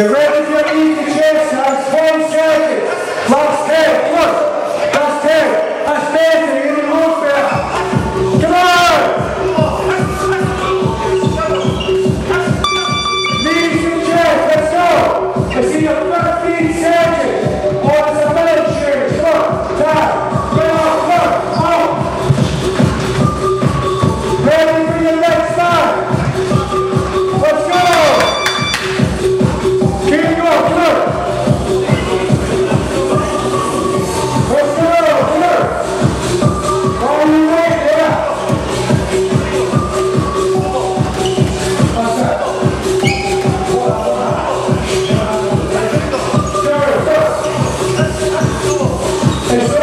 Get It's